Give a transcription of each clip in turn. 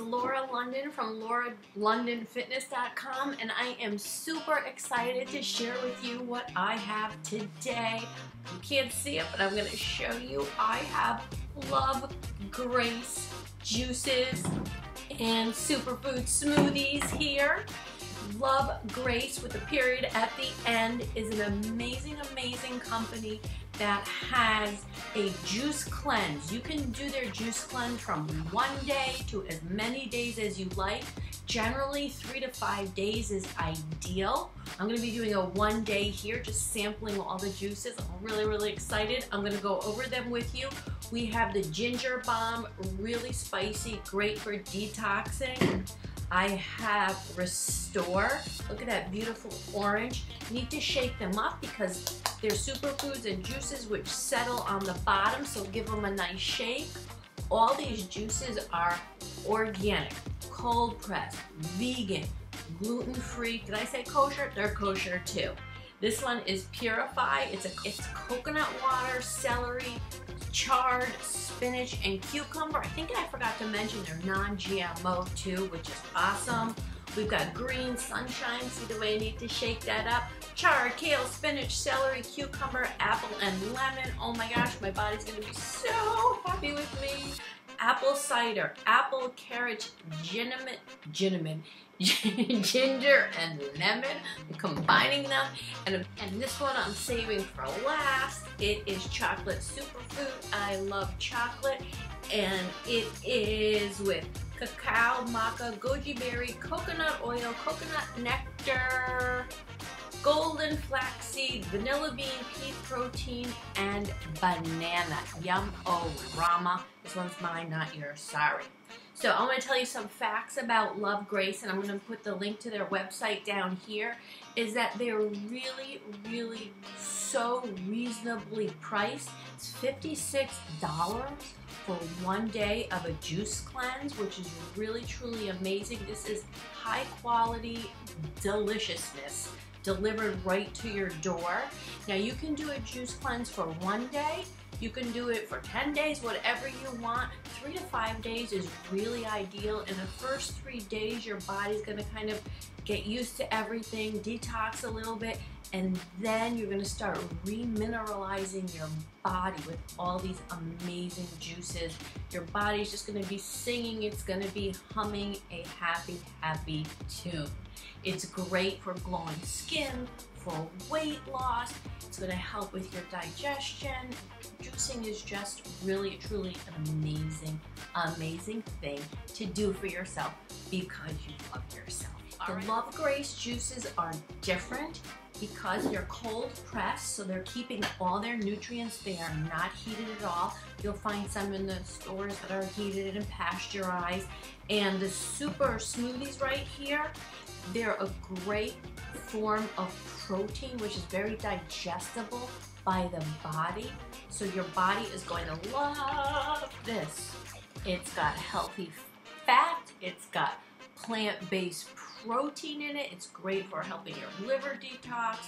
Lauren from LauraLondonFitness.com and I am super excited to share with you what I have today. You can't see it, but I'm going to show you. I have Love Grace juices and superfood smoothies here. Love Grace with a period at the end is an amazing, amazing company that has a juice cleanse. You can do their juice cleanse from one day to as many days as you like. Generally, three to five days is ideal. I'm gonna be doing a one day here, just sampling all the juices. I'm really, really excited. I'm gonna go over them with you. We have the Ginger Bomb, really spicy, great for detoxing. I have Restore. Look at that beautiful orange. Need to shake them up because they're superfoods and juices which settle on the bottom, so give them a nice shake. All these juices are organic, cold pressed, vegan, gluten-free. Did I say kosher? They're kosher too. This one is Purify. It's a it's coconut water, celery, chard, spinach, and cucumber. I think I forgot to mention they're non-GMO too, which is awesome. We've got green, sunshine, see the way I need to shake that up. Chard, kale, spinach, celery, cucumber, apple, and lemon. Oh my gosh, my body's gonna be so happy with me. Apple cider, apple, carrot, cinnamon, ginger and lemon. I'm combining them. And, and this one I'm saving for last. It is chocolate superfood. I love chocolate. And it is with cacao, maca, goji berry, coconut oil, coconut nectar, golden flaxseed, vanilla bean, pea protein, and banana. Yum oh Rama. This one's mine, not yours. Sorry. So I'm going to tell you some facts about Love Grace, and I'm going to put the link to their website down here, is that they're really, really so reasonably priced. It's $56 for one day of a juice cleanse, which is really, truly amazing. This is high quality deliciousness delivered right to your door. Now you can do a juice cleanse for one day, you can do it for 10 days, whatever you want. Three to five days is really ideal. In the first three days, your body's gonna kind of get used to everything, detox a little bit, and then you're gonna start remineralizing your body with all these amazing juices. Your body's just gonna be singing, it's gonna be humming a happy, happy tune. It's great for glowing skin, for weight loss. It's going to help with your digestion. Juicing is just really, truly amazing, amazing thing to do for yourself because you love yourself. The right. Love Grace juices are different because they're cold pressed, so they're keeping all their nutrients. They are not heated at all. You'll find some in the stores that are heated and pasteurized. And the super smoothies right here, they're a great form of protein, which is very digestible by the body. So your body is going to love this. It's got healthy fat, it's got plant-based protein in it. It's great for helping your liver detox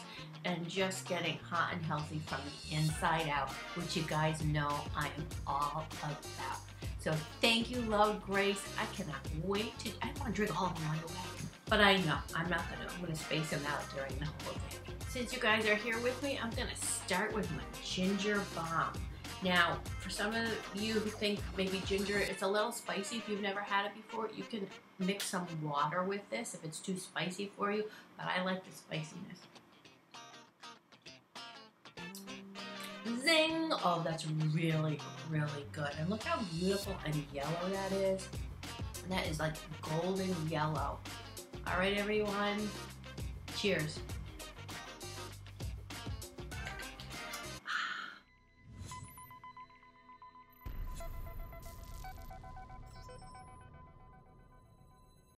and just getting hot and healthy from the inside out, which you guys know I am all about. So thank you, Love Grace. I cannot wait to, I want to drink all of them right away. But I know, I'm not gonna, I'm gonna space them out during the whole day. Since you guys are here with me, I'm gonna start with my ginger bomb. Now, for some of you who think maybe ginger is a little spicy, if you've never had it before, you can mix some water with this if it's too spicy for you, but I like the spiciness. Zing! Oh, that's really, really good. And look how beautiful and yellow that is. That is like golden yellow. All right, everyone. Cheers.